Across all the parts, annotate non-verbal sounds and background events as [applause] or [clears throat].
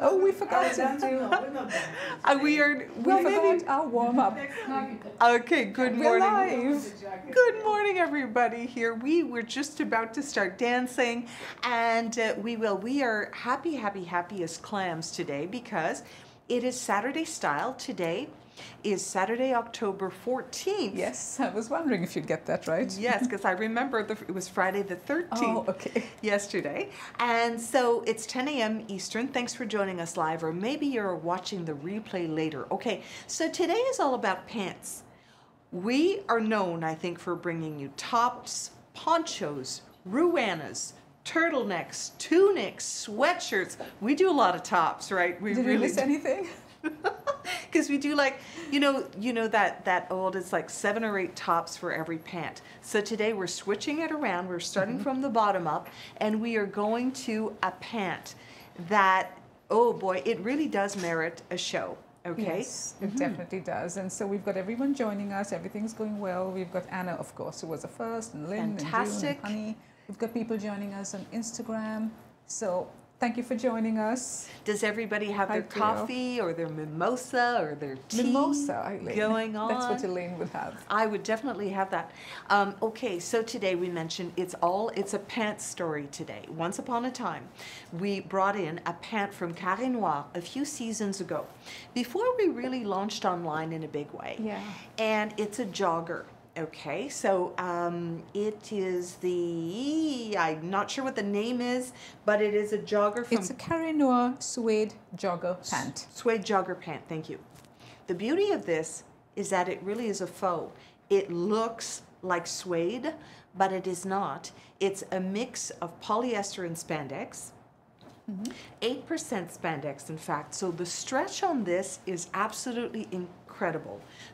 Oh, we forgot to do. Uh, we are. We We forgot our warm up. [laughs] Okay. Good We're morning. live. Good morning, everybody. Here we were just about to start dancing, and uh, we will. We are happy, happy, happy as clams today because it is Saturday style. Today is Saturday, October fourteenth. Yes, I was wondering if you'd get that right. Yes, [laughs] because I remember the, it was Friday the 13th. Oh, okay. yesterday. And so it's 10 a.m. Eastern. Thanks for joining us live, or maybe you're watching the replay later. Okay, so today is all about pants. We are known, I think, for bringing you tops, ponchos, ruanas, turtlenecks, tunics, sweatshirts. We do a lot of tops, right? We Did we miss anything? [laughs] because we do like you know you know that that old it's like seven or eight tops for every pant so today we're switching it around we're starting Mm-hmm. from the bottom up and we are going to a pant that oh boy it really does merit a show okay Yes, it definitely does. And so we've got everyone joining us. Everything's going well. We've got Anna, of course, who was the first, and Lynn, and June, Fantastic. and Honey. We've got people joining us on Instagram. So thank you for joining us. does everybody have their coffee or their mimosa or their tea Mimosa, Eileen. going on [laughs] That's what Elaine would have. I would definitely have that. Um, okay, so today we mentioned it's all it's a pant story today. Once upon a time, we brought in a pant from Carré Noir a few seasons ago, before we really launched online in a big way. Yeah. And it's a jogger. Okay, so um, it is the I'm not sure what the name is, but it is a jogger from It's a Carré Noir suede jogger pant. Suede jogger pant, thank you. The beauty of this is that it really is a faux. It looks like suede, but it is not. It's a mix of polyester and spandex. 8% spandex, in fact. So the stretch on this is absolutely incredible.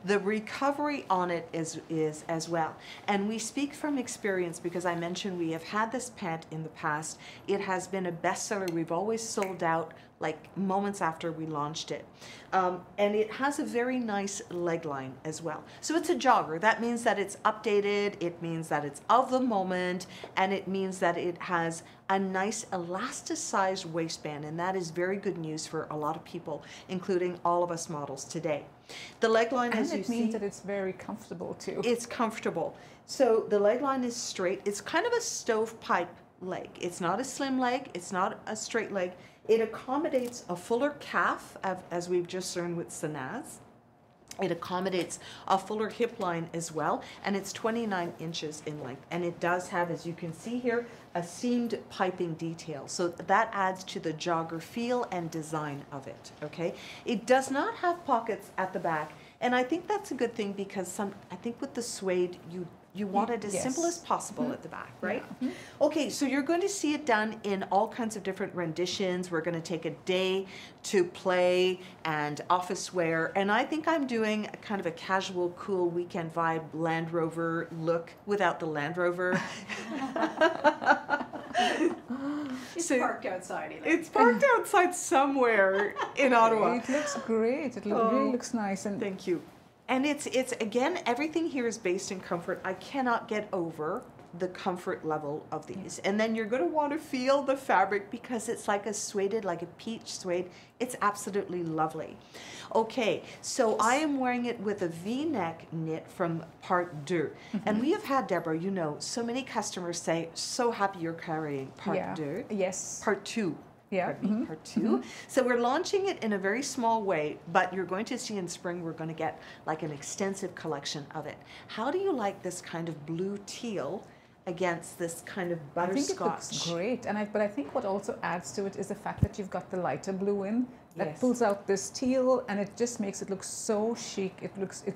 The recovery on it is, is as well. And we speak from experience because I mentioned we have had this pant in the past. It has been a bestseller. We've always sold out like moments after we launched it. Um, and it has a very nice leg line as well. So it's a jogger. That means that it's updated, it means that it's of the moment, and it means that it has a nice elasticized waistband. And that is very good news for a lot of people, including all of us models today. The leg line, And as you it means see, that it's very comfortable too. it's comfortable. So the leg line is straight. It's kind of a stovepipe leg. It's not a slim leg. It's not a straight leg. It accommodates a fuller calf, as we've just learned with Sanaz. It accommodates a fuller hip line as well, and it's 29 inches in length. And it does have, as you can see here, a seamed piping detail. So that adds to the jogger feel and design of it, okay? It does not have pockets at the back, and I think that's a good thing because some, I think with the suede, you you want it as simple as possible mm-hmm. at the back, right? Mm-hmm. Okay, so you're going to see it done in all kinds of different renditions. We're going to take a day to play and office wear. And I think I'm doing a kind of a casual, cool weekend vibe Land Rover look without the Land Rover. [laughs] [laughs] It's So- parked outside. Elaine. it's parked outside somewhere in [laughs] Ottawa. It looks great. It lo- Oh, really looks nice. And Thank you. And it's it's again everything here is based in comfort. I cannot get over the comfort level of these. And then you're going to want to feel the fabric because it's like a suede like a peach suede. It's absolutely lovely. Okay, so I am wearing it with a V-neck knit from Part 2. Mm-hmm. And we have had Deborah, you know, so many customers say so happy you're carrying Part yeah. 2. Yes. Part 2 Yeah, pardon me, mhm, part 2 So we're launching it in a very small way, but you're going to see in spring we're going to get like an extensive collection of it. How do you like this kind of blue teal against this kind of butterscotch. I think it looks great, and I, but I think what also adds to it is the fact that you've got the lighter blue in that Yes. pulls out this teal, and it just makes it look so chic. It looks. It,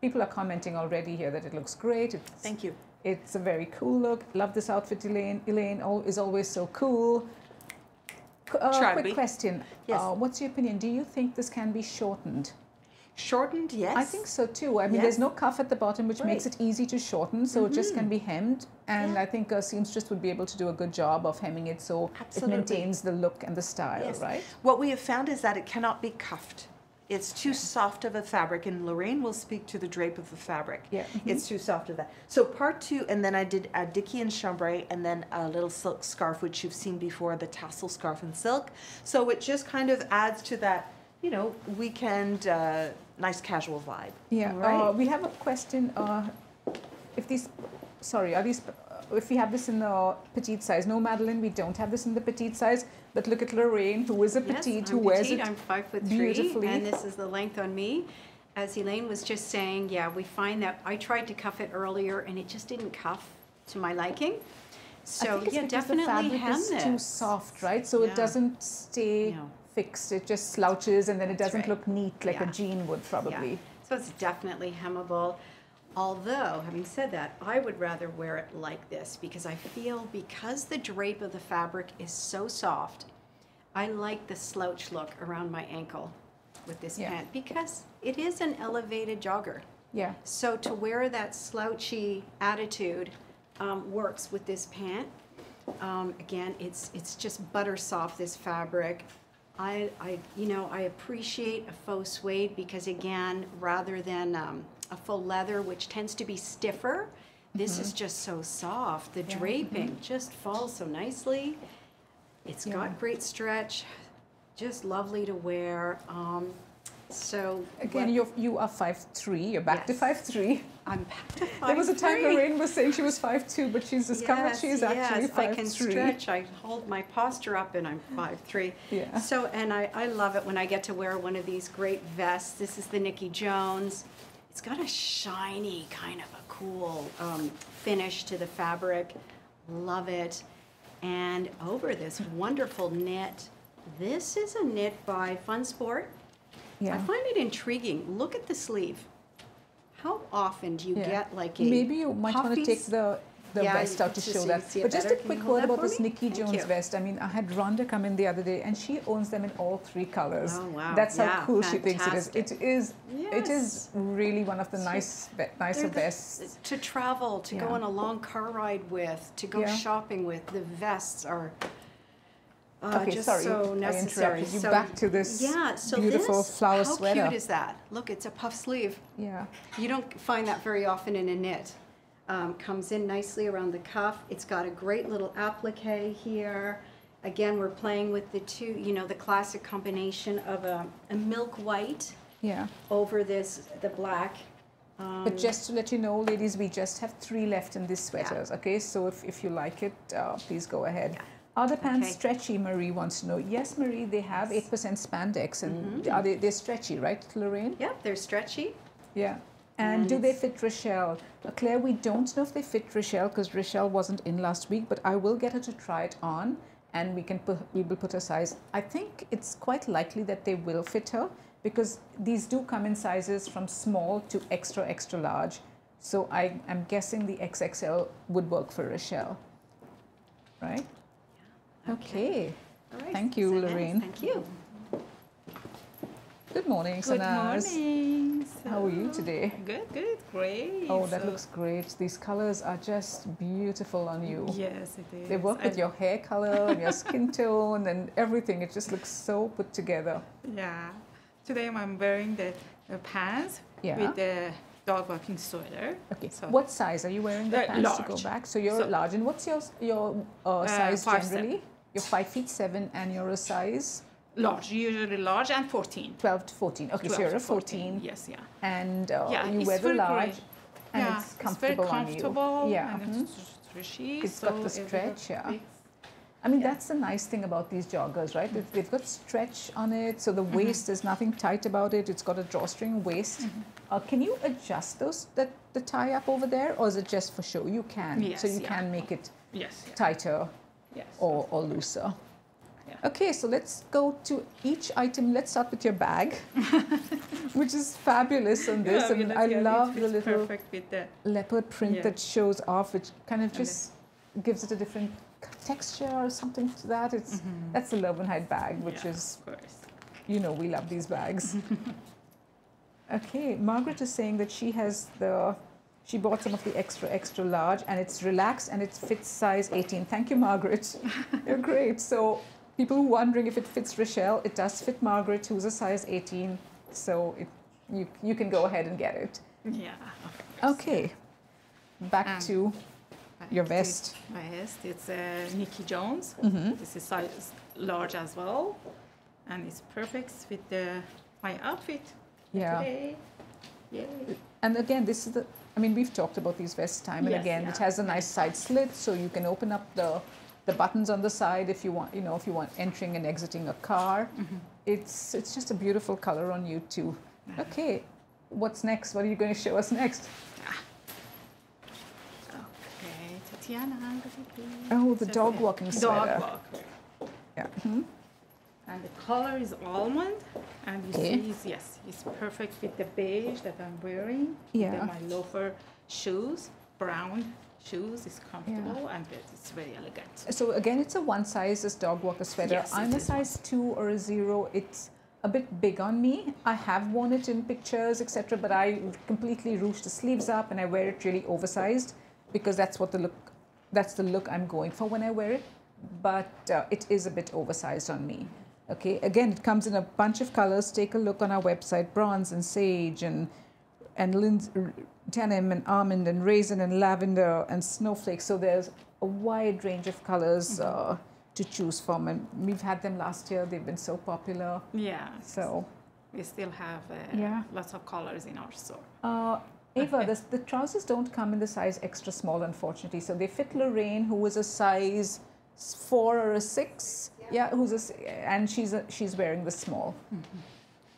people are commenting already here that it looks great. It's, Thank you. It's a very cool look. Love this outfit, Elaine. Elaine is always so cool. Uh, quick question. Yes. Uh, what's your opinion? Do you think this can be shortened? Shortened, yes. I think so too. I mean, there's no cuff at the bottom, which makes it easy to shorten, so it just Mm-hmm. can be hemmed. And Yeah. I think a seamstress would be able to do a good job of hemming it so Absolutely. it maintains the look and the style, Yes. right? What we have found is that it cannot be cuffed. It's too soft of a fabric, and Lorraine will speak to the drape of the fabric. Yeah. mhm. It's too soft of that. So part two, and then I did a Dicky and chambray, and then a little silk scarf, which you've seen before, the tassel scarf and silk. So it just kind of adds to that, you know, weekend, uh, nice casual vibe. Yeah, All right. uh, we have a question. Uh, if these, sorry, are these, uh, if we have this in the petite size? No, Madeline, we don't have this in the petite size. But look at Lorraine, who is a Yes, petite, I'm who wears petite. it. I'm five foot three, beautifully. and this is the length on me. As Elaine was just saying, yeah, we find that I tried to cuff it earlier, and it just didn't cuff to my liking. So yeah, definitely the fabric hem is this. too soft, right? So Yeah. it doesn't stay No. fixed. It just slouches, and then it doesn't right. look neat like a jean would probably. So it's definitely hemmable. Although, having said that, I would rather wear it like this because I feel because the drape of the fabric is so soft, I like the slouch look around my ankle with this Yeah. pant because it is an elevated jogger. Yeah. So to wear that slouchy attitude um, works with this pant. Um, again, it's it's just butter soft. This fabric, I I you know I appreciate a faux suede because again, rather than um, a faux leather, which tends to be stiffer, this is just so soft. The Mm-hmm. Draping just falls so nicely. It's Yeah. got great stretch, just lovely to wear. Um, so Again, you're, you are five three. You're back to five three. I'm back to [laughs] five There was a time three. Lorraine was saying she was five two, but she's discovered Yes, she is actually yes, five I can three. stretch. I hold my posture up, and I'm five three. Yeah. So, and I, I love it when I get to wear one of these great vests. This is the Nikki Jones. It's got a shiny kind of a cool um, finish to the fabric. Love it. And over this wonderful knit. This is a knit by Fun Sport. Yeah. I find it intriguing. Look at the sleeve. How often do you Yeah. get like a Maybe you might want to take the the Yeah, vest out to show that. But just a better. Quick word about this? Nikki Thank Jones you. vest. I mean, I had Rhonda come in the other day, and she owns them in all three colors. Oh, wow. That's how Yeah, cool she thinks it is. It is. Yes. is really one of the nice, nicer vests. To travel, to go on a long car ride with, to go shopping with. The vests are uh, Okay, just sorry, so I necessary. interrupted you. So- Back to this yeah, so beautiful this, flower how sweater. cute is that? Look, it's a puff sleeve. Yeah. You don't find that very often in a knit. Um, comes in nicely around the cuff. It's got a great little applique here. Again, we're playing with the two, you know, the classic combination of a, a milk white Yeah. over this, the black. Um, But just to let you know, ladies, we just have three left in these sweaters. Okay, so if, if you like it, uh, please go ahead. Yeah. Are the pants Okay. stretchy? Marie wants to know. Yes, Marie, they have eight percent spandex, and Mm-hmm. are they they're stretchy, right, Lorraine? yeah, they're stretchy. Yeah. And do they fit Rochelle? Claire, we don't know if they fit Rochelle because Rochelle wasn't in last week, but I will get her to try it on and we can put we will put her size. I think it's quite likely that they will fit her because these do come in sizes from small to extra extra large. So I am guessing the XXL would work for Rochelle. Right? Yeah. Okay. All right. Thank you, so nice. Lorraine. Thank you. Good morning, Good Sanaz. morning. How are you today? Good, good, great. Oh, that So- looks great. These colors are just beautiful on you. Yes, it is. They work with I- your hair color and your skin [laughs] tone and everything. It just looks so put together. Yeah. Today I'm wearing the, the pants Yeah. with the dog walking sweater. Okay. So- what size are you wearing the Uh, pants to go back? So you're So- large. And what's your your uh, size five generally? You're five feet seven, and you're a size Large, usually large and 14. twelve to fourteen. Okay, so you're a to fourteen, Yes, yeah. and uh, Yeah, you it's wear the very large, great. and yeah, it's comfortable very on comfortable you. Yeah. and mhm. it's stretchy. It's got so the stretch, yeah. I mean, Yeah. that's the nice thing about these joggers, right? They've- They've got stretch on it, so the Mm-hmm. waist there's nothing tight about it. It's got a drawstring waist. Mm-hmm. Uh, can you adjust those that the tie up over there, or is it just for show? You can, so you yeah. can make it Yes, yeah. tighter yes. or, or looser. Yeah. Okay, so let's go to each item. Let's start with your bag, [laughs] which is fabulous on this, Yeah, and yeah, I yeah, love the little leopard print that shows off, which kind of just gives it a different texture or something to that. It's that's the Lovenheit bag, which is you know we love these bags. [laughs] okay, Margaret is saying that she has the she bought some of the extra extra large and it's relaxed and it fits size 18. Thank you, Margaret. [laughs] You're great. So people who are wondering if it fits Rochelle, it does fit Margaret, who's a size 18. so it, you you can go ahead and get it. Yeah. Okay, back Um, to your vest. Vest. It's uh, Nikki Jones. Mhm. This is size large as well, and it's perfect with the my outfit yeah. today. Yay. And again, this is the. I mean, we've talked about these vests time and Yes, again. It has a nice side slit, so you can open up the the buttons on the side if you want. You know, if you want entering and exiting a car. Mhm. It's it's just a beautiful color on you too. Okay, what's next? What are you going to show us next? Okay, Tatiana, look. Oh, the dog walking sweater. Dog walker. Yeah. mhm. And the color is almond, and you Okay. see, it's, yes, it's perfect with the beige that I'm wearing. Yeah. my loafer shoes, brown shoes, is comfortable and it's very elegant. So again, it's a one size this dog walker sweater. Yes, I'm a size two or a zero. It's a bit big on me. I have worn it in pictures, etc. But I completely ruche the sleeves up and I wear it really oversized because that's what the look. That's the look I'm going for when I wear it. But uh, it is a bit oversized on me. Okay. Again, it comes in a bunch of colors. Take a look on our website: bronze and sage and and denim and almond and raisin and lavender and snowflake. So there's a wide range of colors uh, to choose from, and we've had them last year. They've been so popular. Yeah. So, we still have uh, Yeah. lots of colors in our store. uh, Ava, the, the trousers don't come in the size extra small, unfortunately. So they fit Lorraine, who is a size four or a six. Yeah, who's a, and she's a, she's wearing the small.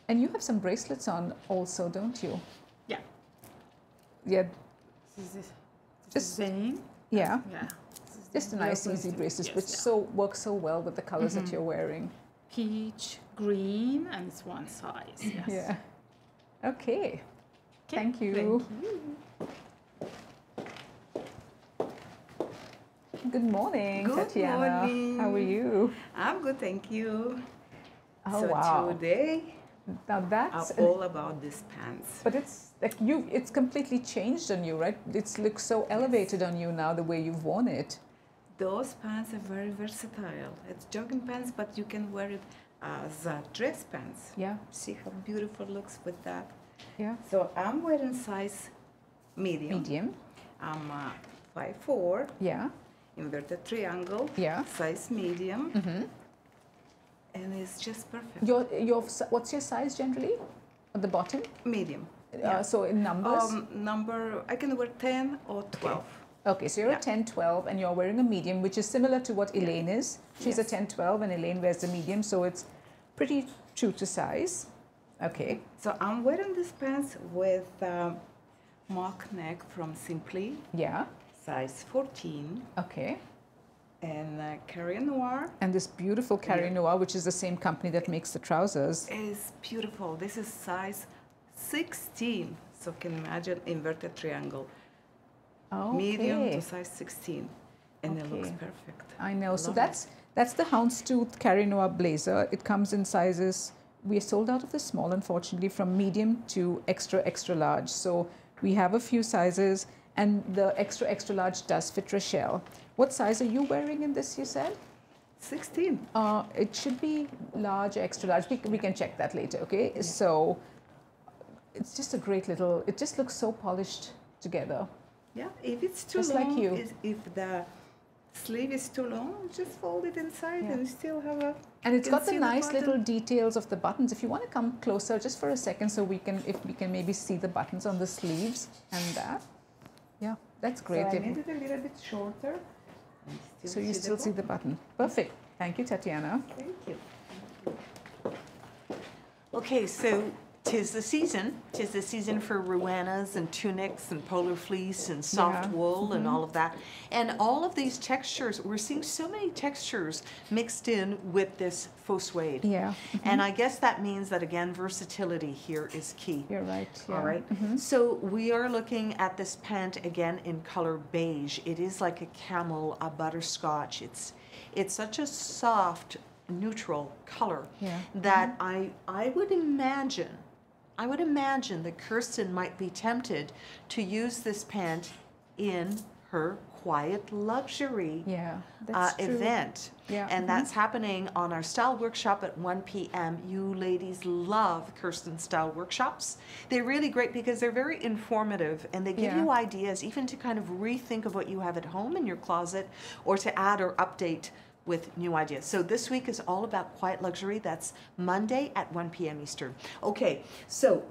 And you have some bracelets on also, don't you? Yeah. This is, Just- Zane. yeah. Yeah. Just a nice, easy bracelet, yes, which yeah. so works so well with the colors that Mhm. you're wearing. peach green and it's one size. [clears throat] Yes. Yeah. Okay. Thank you. Thank you. Good morning, Good Tatiana. How are you? I'm good, thank you. Oh so wow! today Now that's all about these pants. but it's like you. It's completely changed on you, right? It looks so elevated on you now the way you've worn it. Those pants are very versatile. It's jogging pants, but you can wear it as uh, dress pants. Yeah. See how beautiful it looks with that. Yeah. So I'm wearing size medium. Medium. I'm uh, 5'4", Yeah. inverted triangle, Yeah. size medium, Mm-hmm. and it's just perfect. Your your what's your size generally? At the bottom. medium. Uh, so in numbers. Um, number, I can wear 10 or 12. Okay, so you're Yeah. a 10 12 and you're wearing a medium, which is similar to what Yeah. Elaine is. She's a Yes. 10 12 and Elaine wears the medium, so it's pretty true to size. Okay, So I'm wearing these pants with um, mock neck from Simply, yeah, size 14, okay. and uh, Carré Noir And this beautiful Carré Yeah. Noir, which is the same company that makes the trousers. is beautiful. This is size 16, so can you imagine inverted triangle, medium to size 16, and it looks perfect. I know. So Love it. that's that's the Houndstooth Carré Noir blazer. It comes in sizes. We are sold out of the small, unfortunately, from medium to extra extra large. So we have a few sizes, and the extra extra large does fit Rochelle. What size are you wearing in this? You said. 16. Uh, it should be large, extra large. We, we can check that later, okay? So it's just a great little, it just looks so polished together. Yeah, if it's too Just like long, you. if the sleeve is too long, just fold it inside Yeah. and still have a And it's got the see the nice little details of the buttons. If you want to come closer just for a second so we can, if we can maybe see the buttons on the sleeves and that. Yeah, that's great. So I made it a little bit shorter. so you the still see the button. Perfect. Thank you, Tatiana. Thank you. Okay, so tis the season. Tis the season for ruanas and tunics and polar fleece and soft Yeah. wool and mm-hmm. all of that. And all of these textures, we're seeing so many textures mixed in with this faux suede. Yeah, mm-hmm. And I guess that means that again, versatility here is key. you're right. All yeah. right. Mm-hmm. So we are looking at this pant again in color beige. It is like a camel, a butterscotch. It's it's such a soft, neutral color Yeah. that I I would imagine I would imagine that Kirsten might be tempted to use this pant in her quiet luxury Yeah, uh, true. event. Yeah, And mhm. that's happening on our style workshop at 1 p.m. You ladies love Kirsten style workshops. They're really great because they're very informative and they give Yeah. you ideas even to kind of rethink of what you have at home in your closet or to add or update with new ideas. So this week is all about quiet luxury. That's Monday at 1 p.m. Eastern. Okay, so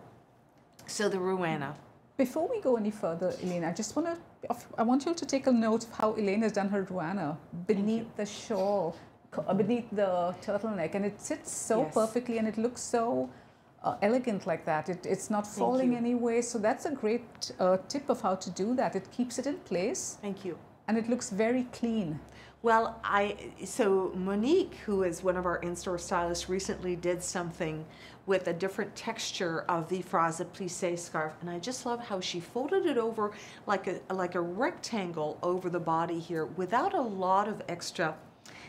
so the Ruana. Before we go any further, Elaine, I just want to, I want you to take a note of how Elaine has done her ruana beneath the shawl, uh, beneath the turtleneck, and it sits so Yes. perfectly and it looks so uh, elegant like that. It, it's not falling anyway, so that's a great uh, tip of how to do that. It keeps it in place Thank you. and it looks very clean. Well, I so Monique, who is one of our in-store stylists, recently did something with a different texture of the Fraas plissé scarf, and I just love how she folded it over like a like a rectangle over the body here, without a lot of extra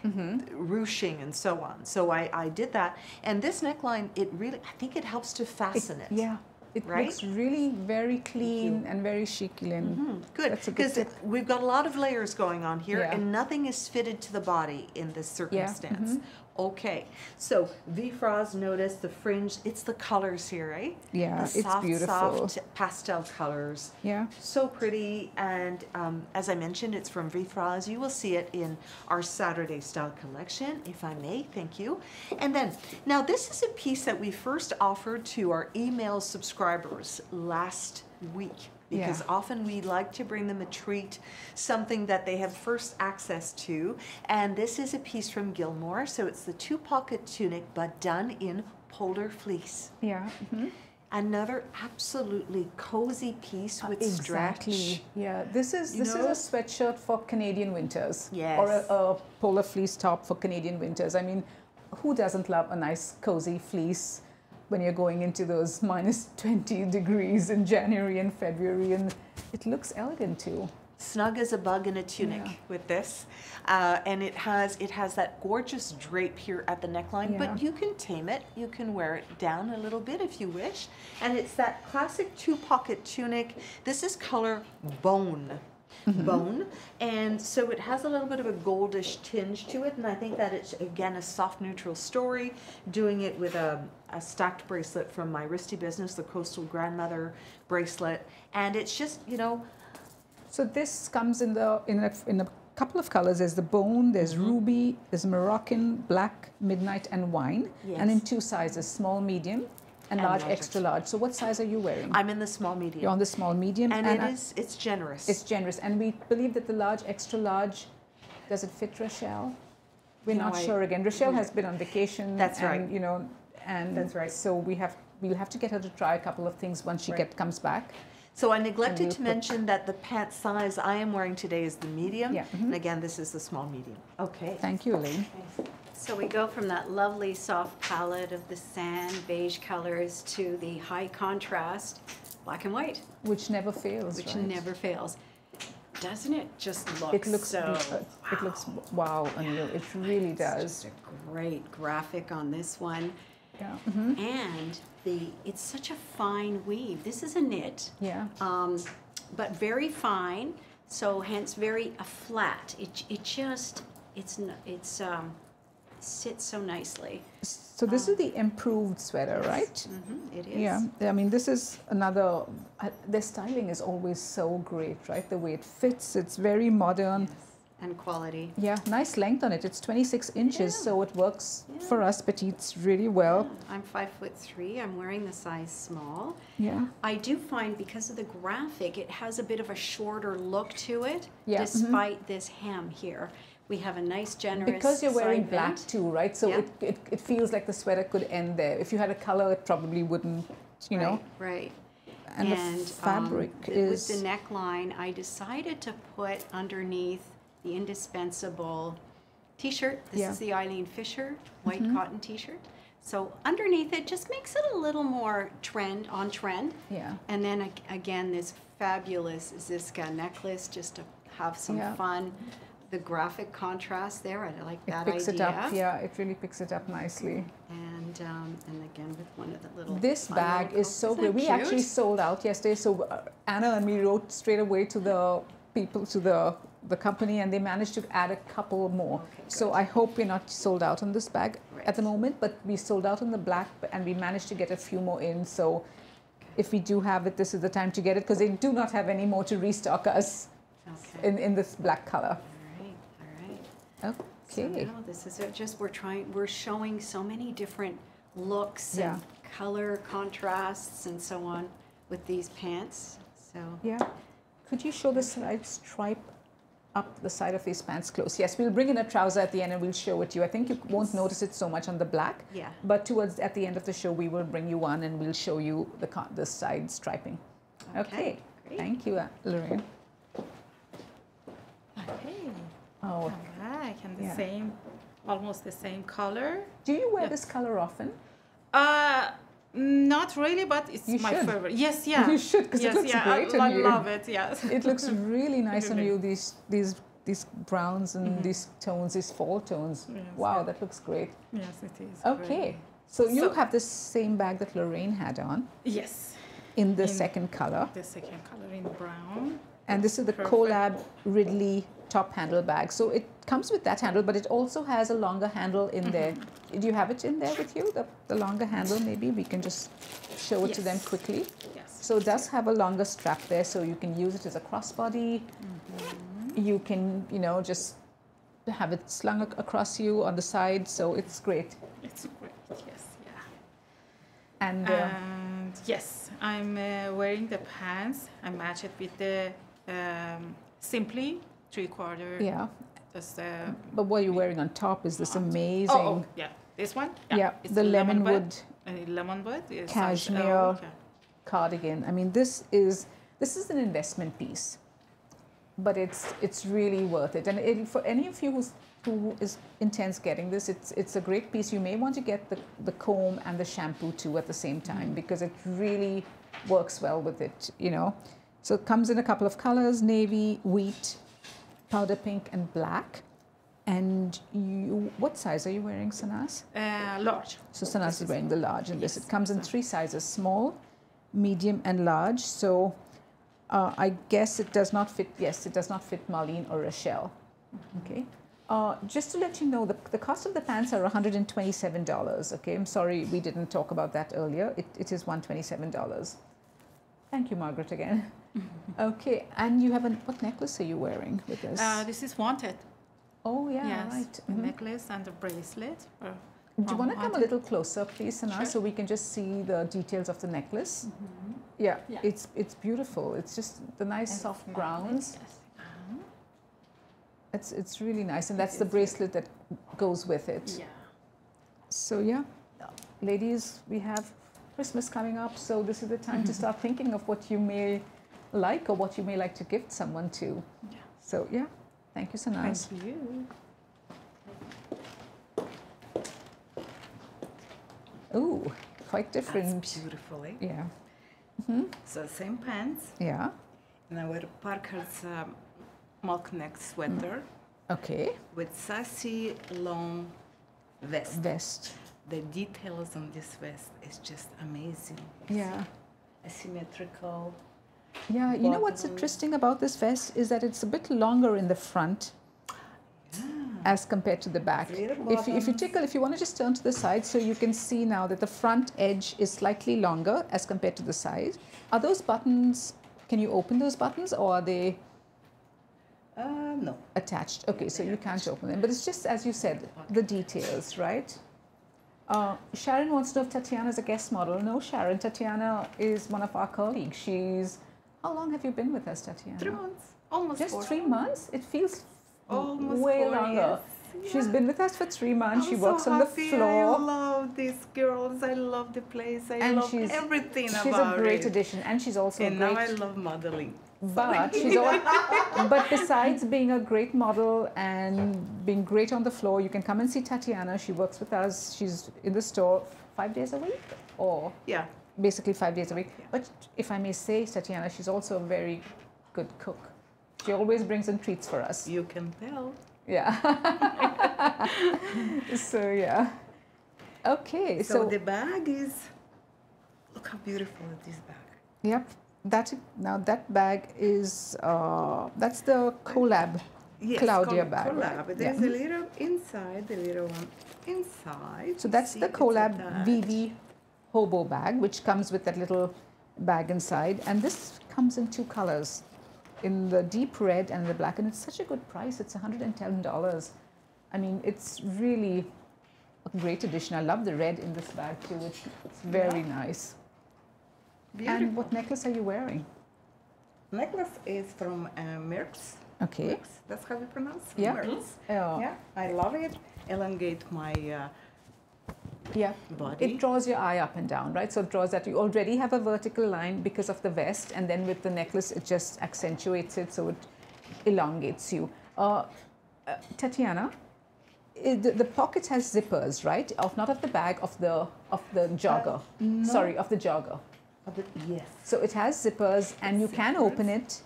mm-hmm. ruching and so on. So I I did that, and this neckline, it really I think it helps to fasten it. Yeah, it Right? looks really very clean and very chic, Elaine. Hmm, Good, a good because we've got a lot of layers going on here, Yeah. and nothing is fitted to the body in this circumstance. mhm. Okay, so V Fraas, notice the fringe. It's the colors here, right? Yeah, the it's soft, beautiful. soft pastel colors. Yeah. So pretty, and um, as I mentioned, it's from V Fraas. You will see it in our Saturday style collection, if I may. Thank you. And then, now this is a piece that we first offered to our email subscribers last week because Yeah. often we like to bring them a treat, something that they have first access to. And this is a piece from Gilmore. So it's the two pocket tunic, but done in polar fleece. Yeah. mhm. Another absolutely cozy piece with exactly. stretch. Yeah, this is You this know? is a sweatshirt for Canadian winters. Or Yes. a, a polar fleece top for Canadian winters. I mean, who doesn't love a nice cozy fleece when you're going into those [laughs] minus 20 degrees in January and February and it looks elegant too. Snug as a bug in a tunic Yeah. with this, uh, and it has it has that gorgeous drape here at the neckline. Yeah. But you can tame it. You can wear it down a little bit if you wish, and it's that classic two pocket tunic. This is color bone. Mm-hmm. Bone, and so it has a little bit of a goldish tinge to it, and I think that it's again a soft neutral story. Doing it with a, a stacked bracelet from my wristy business, the Coastal Grandmother bracelet, and it's just you know So this comes in the in a, in a couple of colors. There's the bone, there's Mm-hmm. ruby, there's Moroccan, black, midnight, and wine. And in two sizes, small, medium, and, And large, large extra large. So what size are you wearing? I'm in the small medium. You're on the small, medium, and, and it I- is it's generous. It's generous, and we believe that the large, extra large, does it fit Rochelle? We're No, not I- sure again. Rochelle has been on vacation. That's and, right. You know, and That's right. So we have we'll have to get her to try a couple of things once she Right. get comes back. so I neglected we'll to mention that the pant size I am wearing today is the medium, Yeah, mhm. and again this is the small medium. Okay. Thank you, Elaine. So we go from that lovely soft palette of the sand beige colors to the high contrast black and white, Which never fails. which right? never fails. Doesn't it just look It looks. so? uh, It looks wow, Anil. It really It's does. just a great graphic on this one. Yeah. mhm. And the it's such a fine weave. This is a knit, Yeah. um, but very fine. So hence very a flat. It it just it's it's um, sits so nicely. So this is the improved sweater, right? hmm it is. Yeah, I mean, this is another. Uh, their styling is always so great, right? The way it fits, it's very modern. Yes. And quality. Yeah, nice length on it. It's 26 inches, Yeah. so it works Yeah. for us petites really well. Yeah, I'm five foot three. I'm wearing the size small. Yeah, I do find because of the graphic, it has a bit of a shorter look to it, mhm. despite this hem here. We have a nice, generous because you're wearing black too, right? So Yeah. it, it, it feels like the sweater could end there. If you had a color, it probably wouldn't, you know. Right, right. And, the um, fabric th- is. With the neckline, I decided to put underneath the indispensable t-shirt. This Yeah. is the Eileen Fisher white Mhm. cotton t-shirt. So underneath it just makes it a little more trend on trend. yeah. And then again, this fabulous Zsiska necklace just to have some Yeah. fun. The graphic contrast there, I like It that picks idea. it up. Yeah, it really picks it up nicely. And um, and again with one of the little. This bag is so great. We actually sold out yesterday. So uh, Anna and me wrote straight away to the people, to the the company and they managed to add a couple more. Okay, so I hope we're not sold out on this bag at the moment, but we sold out on the black and we managed to get a few more in. So if we do have it, this is the time to get it because they do not have any more to restock us Okay. in, in this black color. All right, all right. So now this is it, just, we're trying, we're showing so many different looks Yeah. and color contrasts and so on with these pants, so. Yeah. Could you show the side stripe up the side of these pants close? Yes, we'll bring in a trouser at the end and we'll show it to you. I think you won't notice it so much on the black, Yeah. but towards at the end of the show we will bring you one and we'll show you the the side striping. Okay. great. Thank you, uh, Lorraine. Okay. Oh, Alright, and the Yeah. same, almost the same color. do you wear Yeah. this color often? Uh, not really, but it's You my should. favorite. Yes, yeah. You should because yes, it looks yeah, great I, on I you. love it. Yes. It looks [laughs] really nice on you. These these these browns and Mhm. these tones, these fall tones. Yes, Wow, yeah. that looks great. Yes, it is. Okay, very- so you So- have the same bag that Lorraine had on Yes, in the In- second color, the second color in brown. and this is the Perfect. Collab Ridley top handle bag. So it comes with that handle, but it also has a longer handle in there. Mm-hmm. Do you have it in there with you? The, the longer handle, maybe we can just show it to them quickly. Yes. So it does have a longer strap there, so you can use it as a crossbody. Mm-hmm. You can, you know, just have it slung across you on the side. So it's great. It's great. Yes, yeah. And uh, And yes, I'm uh, wearing the pants. I match it with the um, simply three quarter. yeah, uh, but what you're wearing on top is this Oh, amazing, oh, oh, yeah, this one. yeah, it's the lemon wood. lemon wood. is Cashmere. L, yeah. cardigan. I mean, this is this is an investment piece, but it's it's really worth it. And it, for any of you who's, who is intends getting this, it's it's a great piece. You may want to get the the comb and the shampoo too at the same time because it really works well with it. You know, so it comes in a couple of colors: navy, wheat, powder pink, and black. And you, what size are you wearing, Sanaz? Uh, large. So Sanaz is is- wearing the large in this. It comes in three sizes: small, medium, and large. So uh, I guess it does not fit. Yes, it does not fit Marlene or Rochelle. Okay. Uh, just to let you know, the, the cost of the pants are $127. Okay, I'm sorry we didn't talk about that earlier. It, it is $127. Thank you, Margaret, again. [laughs] [laughs] okay, and you have a what necklace are you wearing with this? Uh, this is wanted. oh yeah, yes, right. the Mhm. necklace and a bracelet. Do you want to come a little closer, please, Sana, Sure. so we can just see the details of the necklace? Mm-hmm. Yeah, Yeah. it's it's beautiful. It's just the nice and soft it's browns. Yes. Uh-huh. It's it's really nice, and that's the bracelet that goes with it. Yeah. So yeah, ladies, we have Christmas coming up, so this is the time to start thinking of what you may like or what you may like to gift someone to. Yeah. So yeah, thank you, Sanaz. Thank you. Ooh, quite different. That's beautifully. Yeah. Mhm. So same pants, Yeah. and I wear Parker's um, mock neck sweater Okay. with sassy long vest. Vest. The details on this vest is just amazing. Yeah. Asymmetrical. Yeah, you know what's interesting about this vest is that it's a bit longer in the front as compared to the back. If you, if you tickle, if you want to just turn to the side, so you can see now that the front edge is slightly longer as compared to the side. Are those buttons? Can you open those buttons, or are they Uh, no. attached? Okay, so you can't open them. But it's just as you said, the details, right? Uh, Sharon wants to know if Tatiana is a guest model. No, Sharon. Tatiana is one of our colleagues. She's. How long have you been with us, Tatiana? Three months. Almost Just four. three months? It feels Almost way four longer. years. She's Yeah. been with us for three months. I'm she so works on the happy. I floor. love these girls. I love the place. I And love she's- everything She's about a great it. addition, and she's also and a now. I love modeling. but she's all, [laughs] but besides being a great model and being great on the floor, you can come and see Tatiana. She works with us. She's in the store five days a week, or Yeah. Basically five days a week. Yeah. But if I may say, Tatiana, she's also a very good cook. She always brings in treats for us. You can tell. Yeah. [laughs] [laughs] so yeah. Okay. So, So, the bag is. Look how beautiful it is bag. yep. that now that bag is uh, that's the collab Yes, Claudia bag, right? collab. Yeah. There's a little inside, the little one inside. So that's the collab attached. VV hobo bag, which comes with that little bag inside, and this comes in two colors, in the deep red and the black, and it's such a good price. It's $110. I mean, it's really a great addition. I love the red in this bag too. It's, it's very nice. Beautiful. And what necklace are you wearing? necklace is from uh, Merckx. Okay. Merckx, that's how you pronounce Yeah. Merckx. Oh, Yeah, I love it. Elongate my uh, yeah. body. It draws your eye up and down, right? So it draws that you already have a vertical line because of the vest, and then with the necklace, it just accentuates it, so it elongates you. Uh, uh, Tatiana, i- the, the pocket has zippers, right? Of not of the bag, of the of the jogger. no. Sorry, of the jogger. Yes. So it has zippers, and you can open it.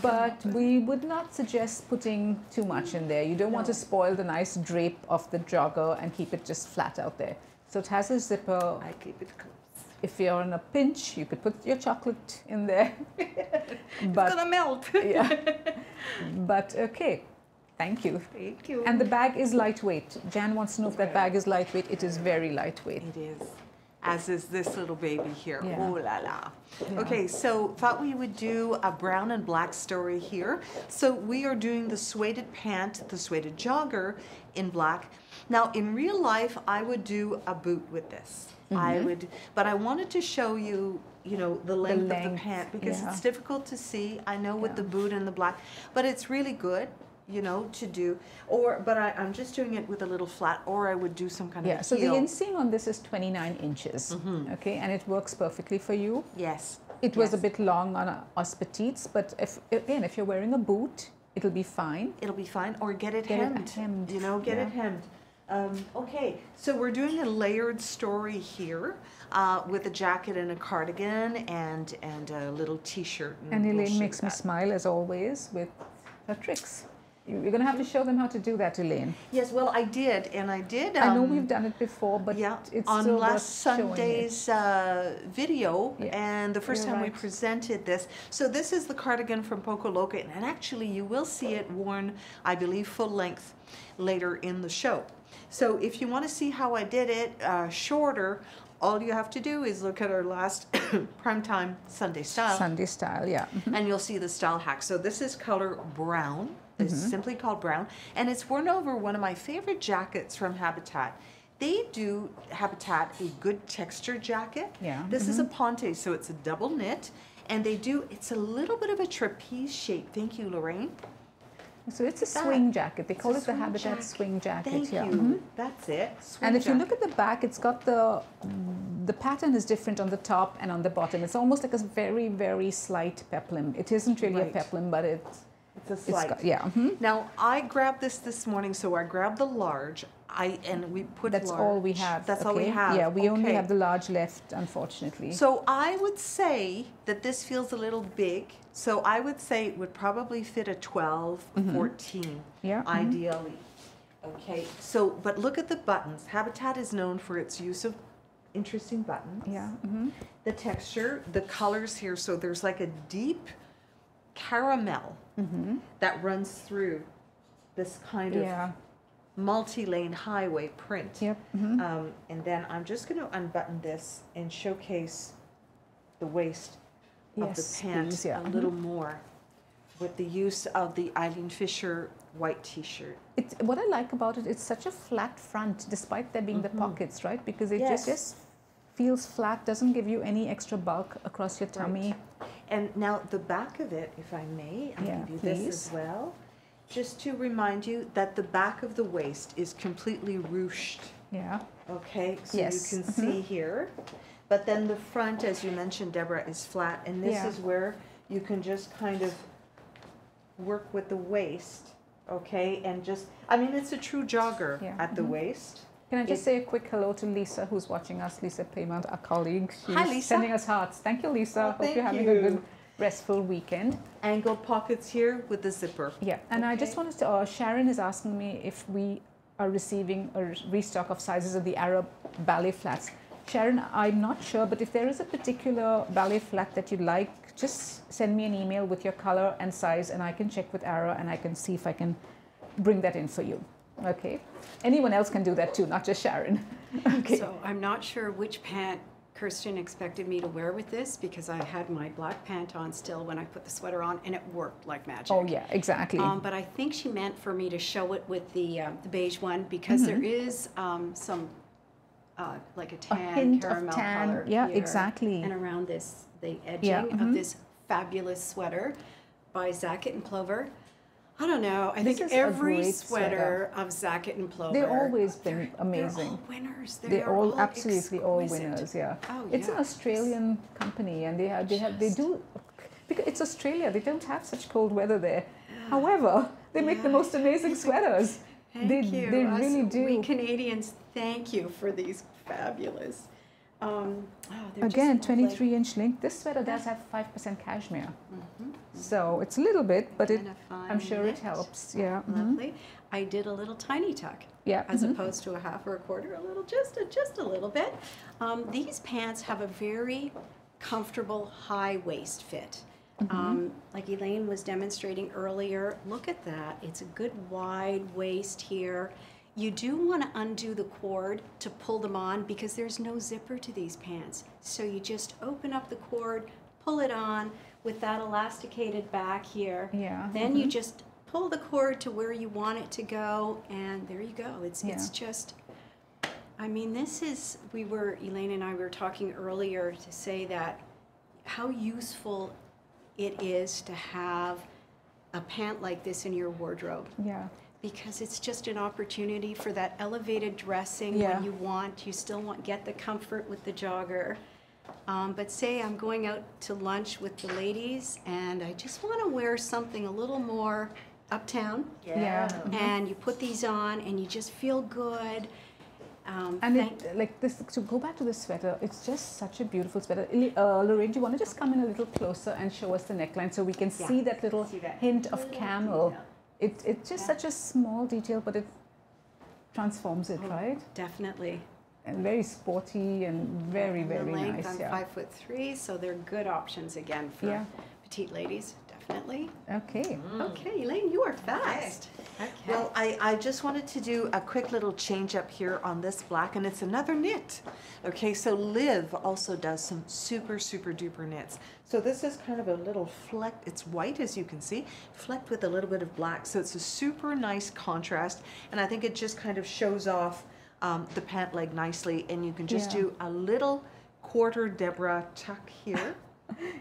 But we would not suggest putting too much in there. You don't want to spoil the nice drape of the jogger and keep it just flat out there. So it has a zipper I keep it close. if you're in a pinch, you could put your chocolate in there. [laughs] but, it's gonna melt. [laughs] yeah, [laughs] but okay, thank you. Thank you. And the bag is lightweight. Jan wants to know if that bag is lightweight. It is very lightweight. It is. As is this little baby here. Yeah. Oh la la. Yeah. Okay, so thought we would do a brown and black story here. So we are doing the suede pant, the suede jogger in black. Now in real life, I would do a boot with this. I Mm-hmm. would, but I wanted to show you, you know, the length, of the pant because yeah. it's difficult to see. I know with Yeah. the boot and the black, but it's really good. You know, to do, or but I, I'm just doing it with a little flat, or I would do some kind Yeah. of Yeah. So the inseam on this is 29 inches. Okay, and it works perfectly for you. yes, It was a bit long on us petites, but if again, if you're wearing a boot, it'll be fine. it'll be fine. Or get it Get it hemmed. hemmed, You know, get yeah. it hemmed. Um, okay, so we're doing a layered story here uh, with a jacket and a cardigan and and a little T-shirt. And we'll Elaine makes me smile as always with her tricks. You- You're gonna have to show them how to do that, Elaine. Yes, well, I did, and I did. I know um, we've done it before, but yeah, it's on still last worth showing it. Sunday's uh, video, Yeah, and the 1st you're time we presented this. So this is the cardigan from Poco Loca, and actually you will see it worn, I believe, full length later in the show. So if you want to see how I did it uh, shorter, all you have to do is look at our last [coughs] primetime Sunday style Sunday style, yeah. Mhm. and you'll see the style hack. So this is color brown. It's Mm-hmm. simply called brown, and it's worn over one of my favorite jackets from Habitat. They do Habitat a good texture jacket. Yeah. Mm-hmm. This is a ponte, so it's a double knit, and they do. It's a little bit of a trapeze shape. Thank you, Lorraine. So it's a that. swing jacket. They call it the Habitat jacket. swing jacket. Thank yeah. you. mhm. That's it. And if you look at the back, it's got the the pattern is different on the top and on the bottom. It's almost like a very very slight peplum. It isn't really Right. a peplum, but it's it's a it's slight. got, yeah. mhm. Now I grabbed this this morning, so I grabbed the large. I and we put That's large. all we have. That's all we have. Yeah, we only have the large left, unfortunately. So I would say that this feels a little big. So I would say it would probably fit a 12, Mm-hmm. 14, Yeah, mhm. ideally. Okay, so, but look at the buttons. Habitat is known for its use of interesting buttons. yeah. mhm. The texture, the colors here, so there's like a deep caramel Mm-hmm. that runs through this kind of Yeah. Multi-lane highway print. Yep. mhm. Um, and then I'm just going to unbutton this and showcase the waist of the pant please, yeah. a little more with the use of the Eileen Fisher white t-shirt. It's, what I like about it, it's such a flat front, despite there being the pockets, right? Because it just, Mm-hmm. Yes. just feels flat, doesn't give you any extra bulk across your tummy. And now the back of it, if I may, I'll Yeah, give you this as well. Just to remind you that the back of the waist is completely ruched. Yeah. Okay, so Yes, you can mhm. see here. But then the front, as you mentioned, Deborah, is flat, and this Yeah. is where you can just kind of work with the waist, okay? And just, I mean, it's a true jogger Yeah, at the mhm. waist. Can I just say a quick hello to Lisa, who's watching us, Lisa Paymount, our colleague. She's Hi, Lisa. sending us hearts. Thank you, Lisa. Oh, Hope thank you're having you. a good, restful weekend. Angled pockets here with the zipper. Yeah, and I just wanted to, uh, Sharon is asking me if we are receiving a restock of sizes of the Ara ballet flats. Sharon, I'm not sure, but if there is a particular ballet flat that you'd like, just send me an email with your color and size, and I can check with Ara and I can see if I can bring that in for you. Okay. Anyone else can do that too, not just Sharon. [laughs] okay. So I'm not sure which pant Kirsten expected me to wear with this because I had my black pant on still when I put the sweater on, and it worked like magic. oh yeah, exactly. Um, but I think she meant for me to show it with the, uh, the beige one because there is um, some, uh, like a Mm-hmm. A tan of caramel tan, color yeah, here exactly. And around this, the edging Yeah, of mhm. this fabulous sweater by Zaket and Plover. I don't know. I This think every sweater, of Zaket and Plover. They've always they're- been They're amazing. all winners. They They're are all absolutely all winners. Yeah. Oh, It's an. Australian company, and they have they have they do because it's Australia. They don't have such cold weather there. However, they make the most amazing sweaters. Thank they you. they Us- really do. We. Canadians, thank you for these fabulous. Um, oh, they're Again, 23 inch link. This sweater does have 5% cashmere. Mhm. So it's a little bit, but it, I'm sure it helps. Yeah. mhm. Lovely. I did a little tiny tuck Yeah. as mhm. opposed to a half or a quarter, a little, just a, just a little bit. Um, these pants have a very comfortable high waist fit. Mm-hmm. Um, like Elaine was demonstrating earlier, look at that. It's a good wide waist here. You do want to undo the cord to pull them on because there's no zipper to these pants. So you just open up the cord, pull it on with that elasticated back here. Yeah. Then you mhm. just pull the cord to where you want it to go, and there you go. It's it's just. I mean, this is. We were Elaine and I were talking earlier to say that how useful it is to have a pant like this in your wardrobe Yeah. because it's just an opportunity for that elevated dressing Yeah. when you want. You still want get the comfort with the jogger. Um, but say I'm going out to lunch with the ladies and I just want to wear something a little more uptown. Yeah. And you put these on and you just feel good. Um, And thank- it, like this, to go back to the sweater, it's just such a beautiful sweater. Uh, Lorraine, do you want to just come in a little closer and show us the neckline so we can Yeah. see that little See that hint of camel? detail. It, it's just Yeah. such a small detail, but it transforms it, Oh, right? definitely. And very sporty and very, And the very length, nice. I'm yeah. five foot three, so they're good options again for Yeah. petite ladies. Definitely. Okay. Mm. Okay, Elaine, you are fast. Okay. Well, I, I just wanted to do a quick little change up here on this black, and it's another knit. Okay, so Liv also does some super, super duper knits. So this is kind of a little fleck, it's white as you can see, flecked with a little bit of black. So it's a super nice contrast, and I think it just kind of shows off um, the pant leg nicely, and you can just Yeah. do a little quarter Deborah tuck here. [laughs]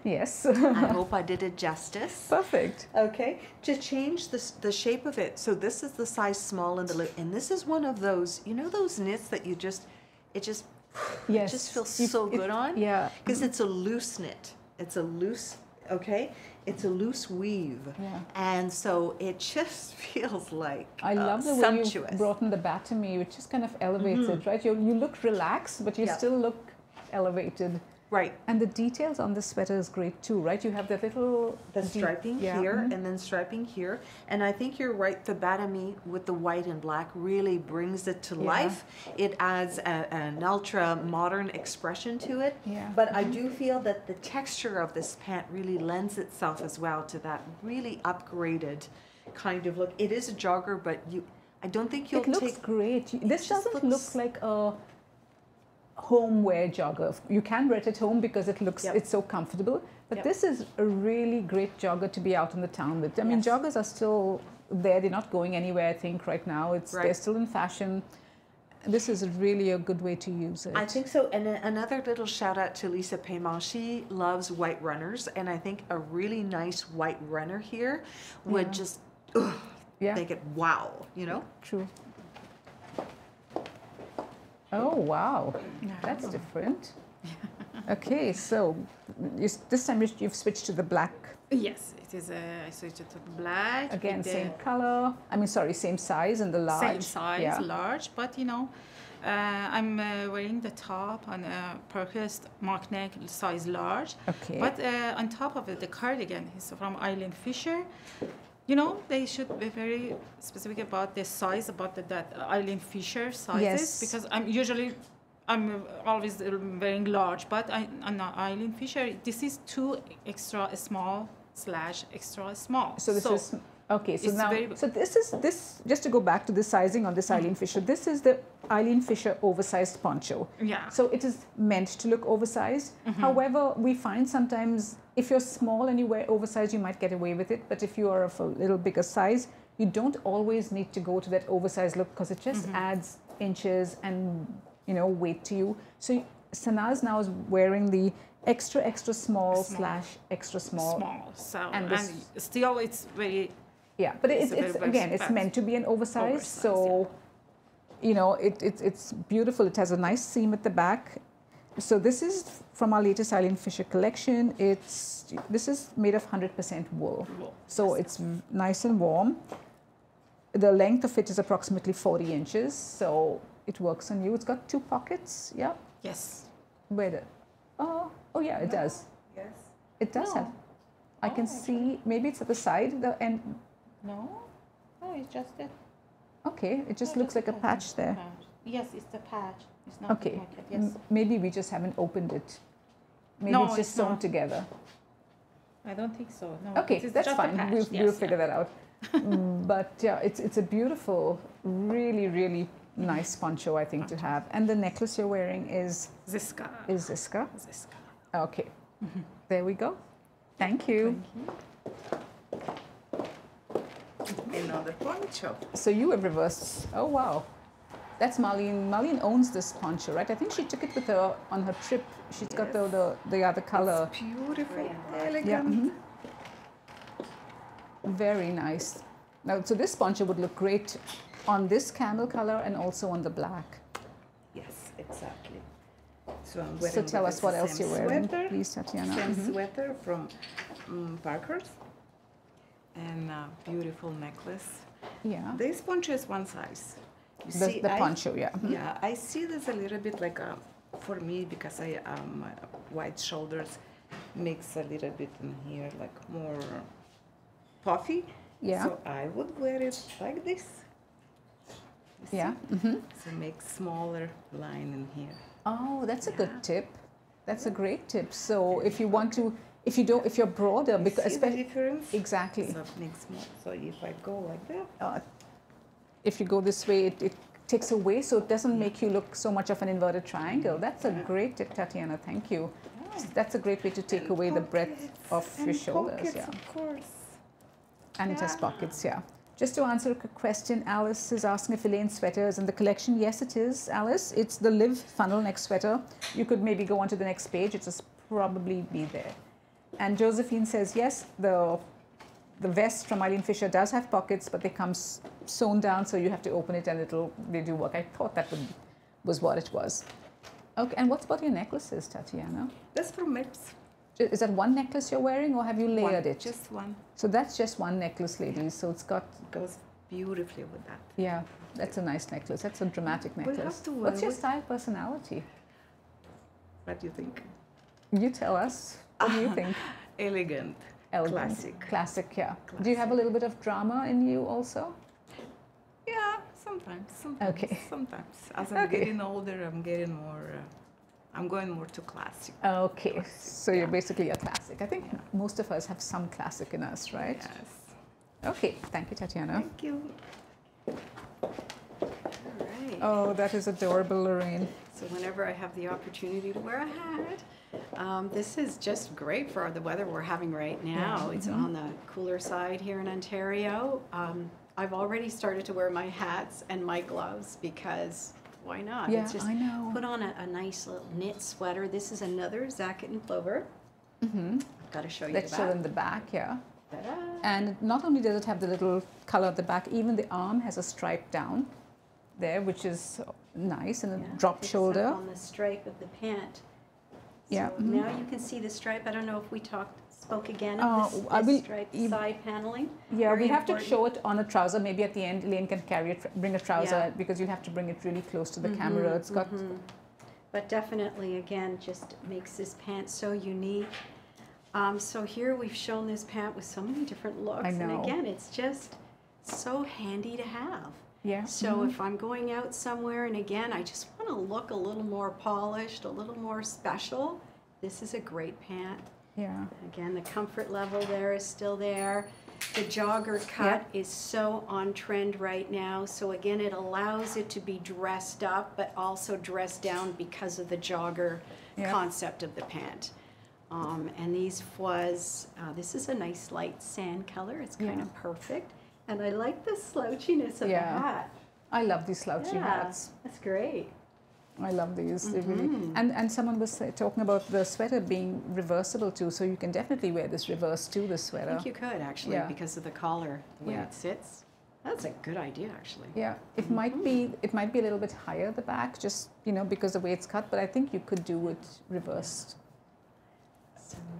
Yes. I [laughs] hope I did it justice. Perfect. Okay, to change the, the shape of it. So this is the size small in the lip, and this is one of those, you know those knits that you just, it just, Yes. it just feels You- so it- good on? Yeah. Because it's a loose knit. It's a loose, okay? It's a loose weave. Yeah. And so it just [laughs] feels like I uh, love the way sumptuous. you brought in the bat to me, which just kind of elevates it, right? You, you look relaxed, but you Yeah. still look elevated. Right. And the details on the sweater is great too, right? You have the little The striping yeah, here mhm. and then striping here. And I think you're right, the Batami with the white and black really brings it to Yeah. life. It adds a, an ultra modern expression to it. Yeah. But I do feel that the texture of this pant really lends itself as well to that really upgraded kind of look. It is a jogger, but you, I don't think you'll it looks take. great. This just doesn't looks- look like a home wear jogger. You can wear it at home because it looks Yep. it's so comfortable. But Yep. this is a really great jogger to be out in the town with. I mean, Yes. joggers are still there. They're not going anywhere. I think right now it's they're still in fashion. This is really a good way to use it. I think so. And another little shout out to Lisa Payman. She loves white runners, and I think a really nice white runner here would Yeah. just ugh, yeah, make it wow. You know. true. Oh wow, that's different. Okay, so you, this time you- you've switched to the black Yes, it is. Uh, I switched it to black. again, same color. I mean, sorry, same size and the large. Same size, Yeah. large, but you know, uh, I'm uh, wearing the top on a Parkhurst mock neck size large. Okay. But uh, on top of it, the cardigan is from Eileen Fisher. You know, they should be very specific about the size, about the, that Eileen Fisher sizes, Yes. because I'm usually I'm always wearing large, but I, I'm not Eileen Fisher. This is too extra small slash extra small. So this is okay. So now, very- so this is this. Just to go back to the sizing on this mm-hmm. Eileen Fisher. This is the Eileen Fisher oversized poncho. yeah. So it is meant to look oversized. Mm-hmm. However, we find sometimes if you're small and you wear oversized, you might get away with it. But if you are of a little bigger size, you don't always need to go to that oversized look because it just mm-hmm. adds inches and you know weight to you. So Sanaz now is wearing the extra extra small, Small. slash extra small. small. So and and, this- still it's very Yeah, but It's it's, it's again, it's meant to be an oversized. oversized, so, you know, it, it, it's beautiful. It has a nice seam at the back. So this is from our latest Eileen Fisher collection. It's this is made of 100% wool. wool. So it's nice and warm. The length of it is approximately 40 inches. So it works on you. It's got two pockets. Yeah. Yes. Where the? Oh, oh yeah, it does. Yes. It does oh. have. I can oh see. Maybe it's at the side. The end. No. No, it's just a Okay, it just No, looks like a patch. patch there. patch. Yes, it's the patch. It's not Okay. the. Yes. M- Maybe we just haven't opened it. Maybe No, it's just it's sewn not. together. I don't think so. No. Okay, it's that's fine. We'll, yes, we'll yeah. figure that out. [laughs] Mm, but yeah, it's it's a beautiful, really, really nice poncho I think to have. And the necklace you're wearing is Zsiska. is Zsiska. Zsiska. Okay, there we go. Thank you. Another poncho. So you have reversed. Oh wow, that's Marlene. Marlene owns this poncho, right? I think she took it with her on her trip. She's got the the, the other color. It's beautiful, Yeah. elegant. mhm. Very nice. Now, so this poncho would look great on this camel color and also on the black. Yes, exactly. So I'm wearing So tell us what else you're wearing, Sweater, please, Tatiana. same Mhm. sweater from um, Parkhurst, and a beautiful necklace. Yeah. This poncho is one size. You The, see, the I- poncho, yeah. mhm. Yeah, I see this a little bit like a, for me because I um uh, wide shoulders makes a little bit in here like more puffy. Yeah. So I would wear it like this. You? Yeah. mhm. So make smaller line in here. Oh, that's a good tip. That's a great tip. So if you want to, if you don't, if you're broader, You because see the difference? exactly, So more. So if I go like that, uh, if you go this way, it, it takes away, so it doesn't make you look so much of an inverted triangle. That's a great tip, Tatiana. Thank you. That's a great way to take And away the breadth pockets, of your shoulders. pockets, Yeah. Of course. And it has pockets, yeah. Just to answer a quick question, Alice is asking if Elaine sweater is in the collection. Yes, it is, Alice. It's the Liv funnel neck sweater. You could maybe go onto the next page. It's probably be there. And Josephine says yes, the the vest from Eileen Fisher does have pockets, but they come sewn down, so you have to open it and it'll they do work. I thought that would, was what it was. Okay, and what's about your necklaces, Tatiana? That's from Mips. Is that one necklace you're wearing, or have you layered One, it? Just one. So that's just one necklace, ladies. So it's got Goes beautifully with that. Yeah, that's a nice necklace. That's a dramatic We'll necklace. have to, uh, What's your style personality? What do you think? You tell us. What do you [laughs] think? Elegant. Elegant. Classic. Classic, yeah. Do you have a little bit of drama in you also? Yeah, sometimes. Sometimes. Okay. Sometimes. As I'm Okay. getting older, I'm getting more. Uh, I'm going more to classic. Okay, Classic, so you're basically a classic. I think most of us have some classic in us, right? Yes. Okay, thank you, Tatiana. Thank you. All right. Oh, that is adorable, Lorraine. So whenever I have the opportunity to wear a hat, um, this is just great for the weather we're having right now. It's Mm-hmm. on the cooler side here in Ontario. Um, I've already started to wear my hats and my gloves because why not? Yeah, it's just I know. put on a, a nice little knit sweater. This is another Zaket and Plover. Mm-hmm. I've got to show you Let's the show them the back, yeah. Ta-da. And not only does it have the little color at the back, even the arm has a stripe down there, which is nice, and a Yeah, drop shoulder. on the stripe of the pant. Yeah, So now you can see the stripe. I don't know if we talked, spoke again Uh, of this, this will stripe ev- side paneling. Yeah, Very we have to show it on a trouser. Maybe at the end, Elaine can carry it, bring a trouser Yeah. because you'll have to bring it really close to the Mhm, camera. It's got mhm. But definitely, again, just makes this pant so unique. Um, so here we've shown this pant with so many different looks. know. And again, it's just so handy to have. Yeah. So if I'm going out somewhere and again, I just want to look a little more polished, a little more special, this is a great pant. Yeah. Again, the comfort level there is still there. The jogger cut is so on trend right now. So again, it allows it to be dressed up, but also dressed down because of the jogger Yeah. concept of the pant. Um, and these was, uh, this is a nice light sand color. It's kind Yeah. of perfect. And I like the slouchiness of Yeah. the hat. I love these slouchy Yeah, hats. That's great. I love these. They really. Mhm. And and someone was talking about the sweater being reversible too, so you can definitely wear this reverse to the sweater. I think you could actually Yeah. because of the collar, the way Yeah. it sits. That's a good idea actually. Yeah, it might be it might be a little bit higher the back, just you know because the way it's cut. But I think you could do it reversed.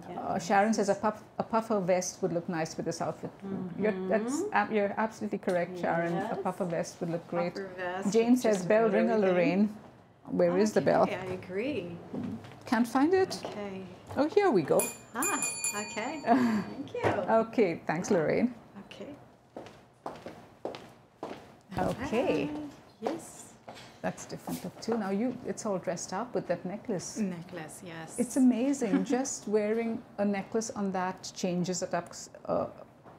Yeah, Uh, Sharon says a puff a puffer vest would look nice with this outfit. You're, that's you're absolutely correct, Sharon. A Mm-hmm. Puffer vest would look great. Jane says bell ringer, everything. Lorraine. Where is the bell? I agree. Can't find it. Okay. Oh, here we go. Ah, okay. [laughs] Thank you. Okay, thanks, Lorraine. Okay. Okay. Yes. That's different look too. Now you, it's all dressed up with that necklace. Necklace, yes. It's amazing. [laughs] Just wearing a necklace on that changes it up uh,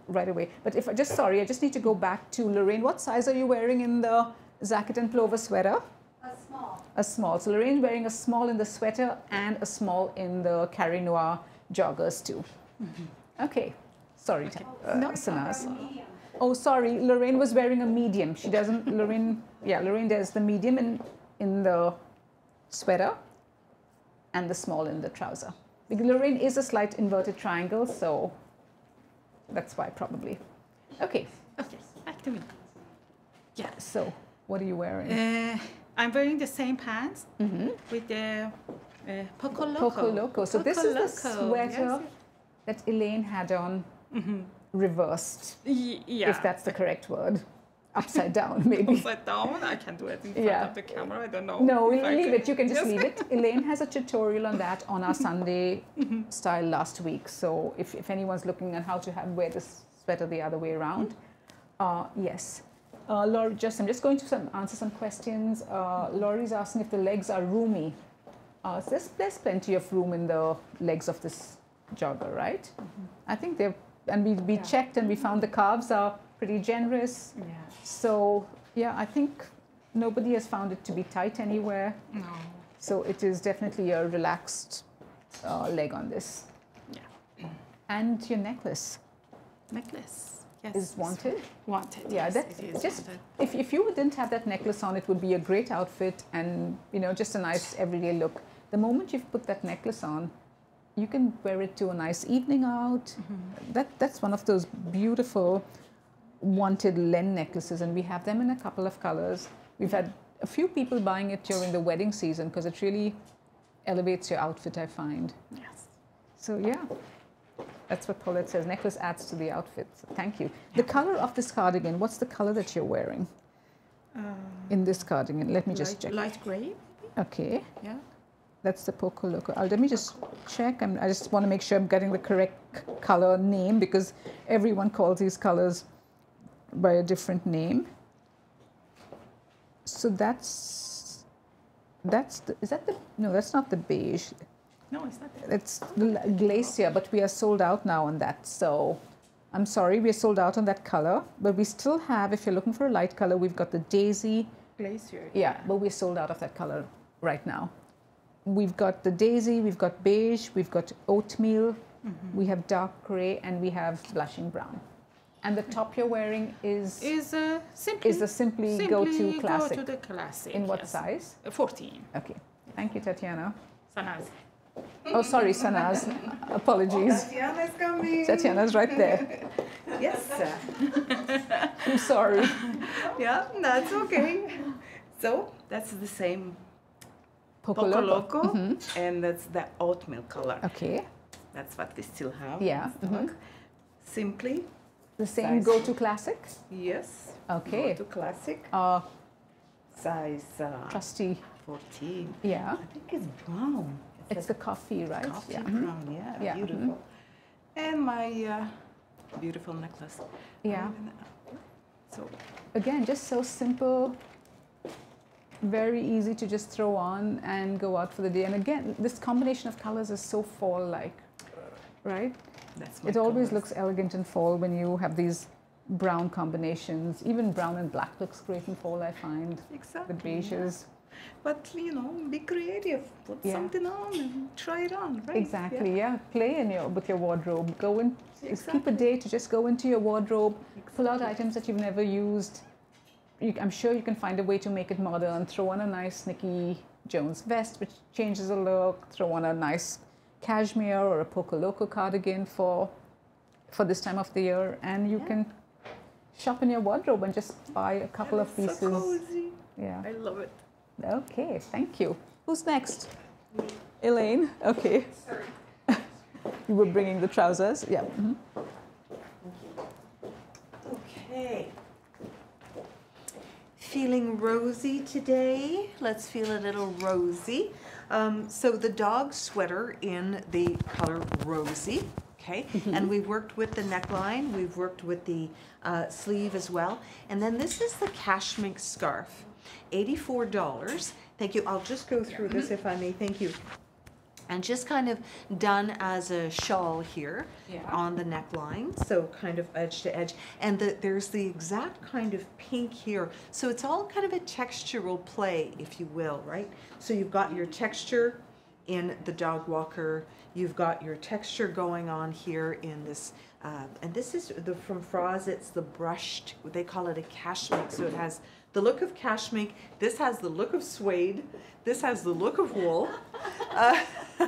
right away. But if I just sorry, I just need to go back to Lorraine. What size are you wearing in the Zaket and Plover sweater? A small. A small. So Lorraine's wearing a small in the sweater and a small in the Carré Noir joggers too. Okay. Sorry, Ta- uh, Sanaz. Oh, sorry. Lorraine was wearing a medium. She doesn't. Lorraine, yeah, Lorraine does the medium in in the sweater, and the small in the trouser. Because Lorraine is a slight inverted triangle, so that's why probably. Okay. Okay, back to me. Yeah. So, what are you wearing? Uh, I'm wearing the same pants hmm with the uh, Poco Loco. Poco Loco. So this Poco is the sweater yes. that Elaine had on Mhm. Reversed, Y- yeah. if that's the correct word. Upside down, [laughs] maybe. Upside down. I can do it in front Yeah. of the camera. I don't know. No, we'll leave it. You can just Yes. leave it. [laughs] Elaine has a tutorial on that on our [laughs] Sunday Mm-hmm. style last week. So if, if anyone's looking at how to have wear this sweater the other way around, uh, yes. Uh, Laurie, just I'm just going to some, answer some questions. Uh, Laurie's asking if the legs are roomy. Uh, so there's, there's plenty of room in the legs of this jogger, right? I think they're, and we, we Yeah. checked and we found the calves are pretty generous. Yeah. So yeah, I think nobody has found it to be tight anywhere. No. So it is definitely a relaxed uh, leg on this. Yeah. And your necklace Necklace. Yes. is wanted. Wanted. Yeah, yes, that's just- wanted. If, if you didn't have that necklace on, it would be a great outfit and you know just a nice everyday look. The moment you've put that necklace on, you can wear it to a nice evening out. Mm-hmm. That that's one of those beautiful wanted Len necklaces, and we have them in a couple of colors. We've had a few people buying it during the wedding season because it really elevates your outfit. I find. Yes. So yeah, that's what Paulette says. Necklace adds to the outfit. So thank you. The color of this cardigan. What's the color that you're wearing Uh, in this cardigan? Let me just light, check. light gray. Okay, Yeah. That's the Poco Loco. Uh, let me just check. I'm, I just want to make sure I'm getting the correct color name because everyone calls these colors by a different name. So that's that's the, is that the no? That's not the beige. No, it's not that. It's the glacier, but we are sold out now on that. So I'm sorry, we're sold out on that color, but we still have. If you're looking for a light color, we've got the daisy. Glacier. Yeah, but we're sold out of that color right now. We've got the daisy, we've got beige, we've got oatmeal, we have dark gray, and we have blushing brown. And the top you're wearing is Is uh, simply. is the simply, simply go-to classic. Go to the classic. In what yes. size? 14. Okay, thank you, Tatiana. Sanaz. Oh, sorry, Sanaz. [laughs] Apologies. Tatiana's coming. Tatiana's right there. Yes. sir. I'm sorry. [laughs] Yeah, that's okay. So that's the same Poco Poco Loco. Loco, Mhm. and that's the oatmeal color. Okay, That's what we still have. Yeah, in stock. Simply, the same Size. go-to classic. yes. Okay. Go to classic Uh, size uh, trusty. 14. Yeah, I think it's brown. it's the coffee, right? coffee Yeah. brown. Yeah, Yeah, mhm. beautiful. And my uh, beautiful necklace. Yeah. So again, just so simple, very easy to just throw on and go out for the day. And again, this combination of colors is so fall-like, right? That's It always colors. looks elegant in fall when you have these brown combinations. Even brown and black looks great in fall, I find, exactly. with beiges. But you know, be creative. Put Yeah. something on and try it on, right? Exactly, yeah. Play in your with your wardrobe. Go in. Just keep a day to just go into your wardrobe, pull out items that you've never used. You, I'm sure you can find a way to make it modern. Throw on a nice Nikki Jones vest, which changes the look. Throw on a nice cashmere or a Poco Loco cardigan for for this time of the year, and you Yeah. can shop in your wardrobe and just buy a couple of pieces. So cozy. Yeah. I love it. Okay. Thank you. Who's next? Elaine. Okay. Sorry. [laughs] you were bringing the trousers. Yeah. mhm. Okay. Feeling rosy today? Let's feel a little rosy. Um, so the dog sweater in the color rosy, okay? And we've worked with the neckline, we've worked with the uh, sleeve as well. And then this is the cashmere scarf, $84. Thank you. I'll just go through this if I may. Thank you. And just kind of done as a shawl here Yeah. on the neckline, so kind of edge to edge. And the, there's the exact kind of pink here. So it's all kind of a textural play, if you will, right? So you've got your texture in the dog walker, you've got your texture going on here in this, uh, and this is the from Fraas, it's the brushed, they call it a cashmere. So it has the look of cashmere, this has the look of suede, this has the look of wool. [laughs] Uh, [laughs]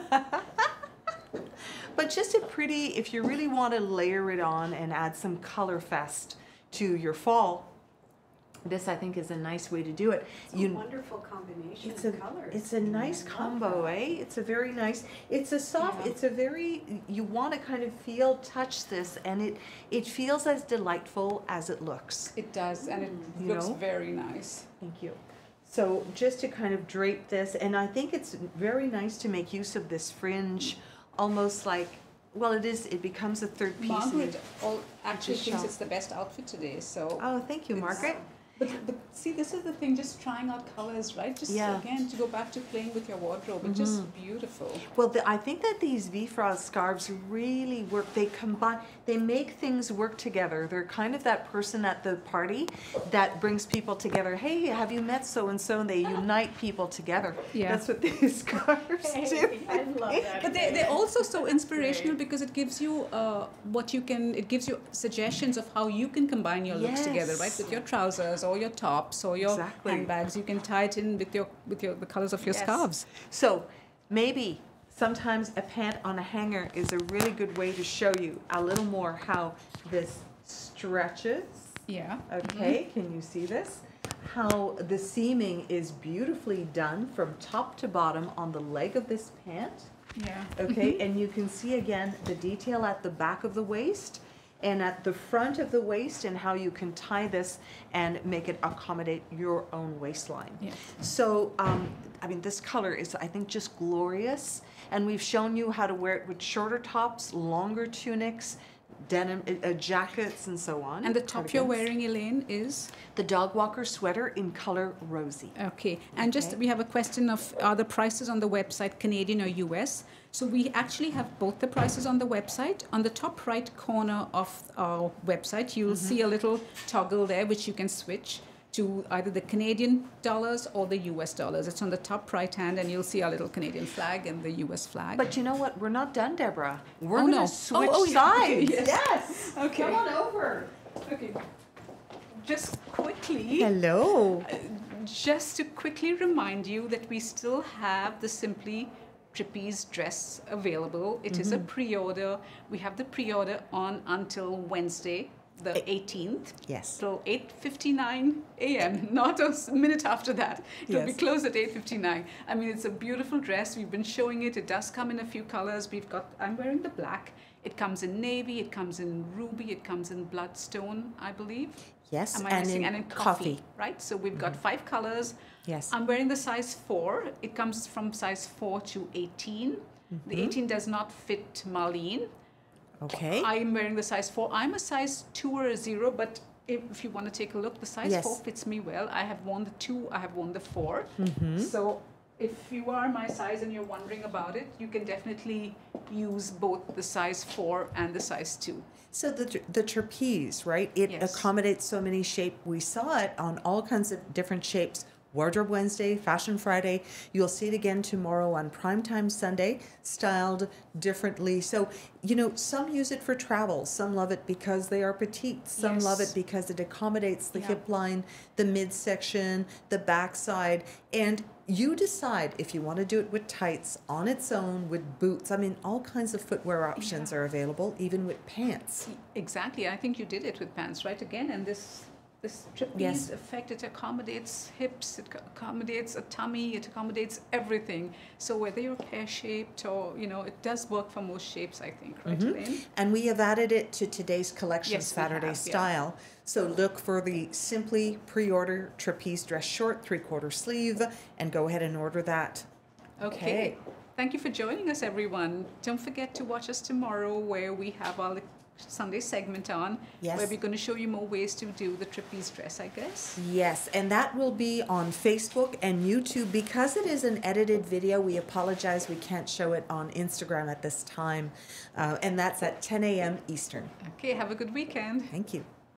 but just a pretty, if you really want to layer it on and add some color fest to your fall, this I think is a nice way to do it. It's a You- wonderful combination It's a, of colors. it's a nice I love combo, that. eh? It's a very nice, it's a soft, Yeah. it's a very, you want to kind of feel, touch this, and it, it feels as delightful as it looks. It does, and it You looks know? very nice. Thank you. So just to kind of drape this, and I think it's very nice to make use of this fringe, almost like, well, it is, it becomes a third piece. Margaret all actually thinks it's the best outfit today. So, Oh, thank you, Margaret. But, but see, this is the thing. Just trying out colors, right? Just Yeah. again to go back to playing with your wardrobe. It's just beautiful. Well, the, I think that these V Fraas scarves really work. They combine, they make things work together. They're kind of that person at the party that brings people together. Hey, have you met so and so? And they unite people together. Yeah. That's what [laughs] these scarves do. I love that. [laughs] But they, they're also so inspirational because it gives you uh, what you can, it gives you suggestions of how you can combine your looks together, right? With your trousers or your tops or your Exactly. handbags. You can tie it in with your, with your, the colors of your Yes. scarves. So maybe sometimes a pant on a hanger is a really good way to show you a little more how this stretches. Yeah. Okay, mm-hmm. can you see this? How the seaming is beautifully done from top to bottom on the leg of this pant. Yeah. Okay, mm-hmm. and you can see again the detail at the back of the waist and at the front of the waist and how you can tie this and make it accommodate your own waistline. Yeah. So, um, I mean, this color is, I think, just glorious. And we've shown you how to wear it with shorter tops, longer tunics, denim uh, uh, jackets, and so on. And the top you're wearing, Elaine, is? The dog walker sweater in color rosy. Okay, and just we have a question of are the prices on the website Canadian or US? So we actually have both the prices on the website. On the top right corner of our website, you'll see a little toggle there which you can switch to either the Canadian dollars or the US dollars. It's on the top right hand, and you'll see our little Canadian flag and the US flag. But you know what? We're not done, Deborah. We're Oh, going to no. switch Oh, oh, sides. [laughs] yes. yes. Okay. Come on over. okay, just quickly. Hello. Just to quickly remind you that we still have the Simply Trapeze dress available. It is a Mm-hmm. pre-order. We have the pre-order on until Wednesday, the 18th. Yes. Till 8:59 a.m. Not a minute after that. It'll be closed at 8:59. I mean, it's a beautiful dress. We've been showing it. It does come in a few colors. We've got. I'm wearing the black. It comes in navy. It comes in ruby. It comes in bloodstone, I believe. Yes, Am I and missing? in and in coffee. coffee, right? So we've got mm-hmm. five colors. Yes. I'm wearing the size four. It comes from size four to 18. The mm-hmm. 18 does not fit Marlene. Okay. I'm wearing the size four. I'm a size two or a zero, but if, if you want to take a look, the size Yes. four fits me well. I have worn the two, I have worn the 4 Mm-hmm. So if you are my size and you're wondering about it, you can definitely use both the size four and the size two. So the the trapeze, right? It Yes. accommodates so many shape. We saw it on all kinds of different shapes. Wardrobe Wednesday, Fashion Friday. You'll see it again tomorrow on Primetime Sunday, styled differently. So, you know, some use it for travel. Some love it because they are petite. Some love it because it accommodates the Yeah. hip line, the midsection, the backside. And you decide if you want to do it with tights on its own, with boots. I mean, all kinds of footwear options Yeah. are available, even with pants. Exactly. I think you did it with pants, right? Again, and this this trapeze Yes. effect it accommodates hips, it accommodates a tummy, it accommodates everything. So whether you're pear shaped or you know, it does work for most shapes, I think, right, Mhm. Elaine? And we have added it to today's collection, Yes, Saturday have, yeah. Style. So look for the Simply pre-order trapeze dress short, three-quarter sleeve, and go ahead and order that. Okay. Okay. Thank you for joining us, everyone. Don't forget to watch us tomorrow, where we have our Sunday segment on, Yes. where we're going to show you more ways to do the trapeze dress, I guess. Yes, and that will be on Facebook and YouTube. Because it is an edited video, we apologize we can't show it on Instagram at this time. Uh, and that's at 10 a.m. Eastern. Okay. Have a good weekend. Thank you.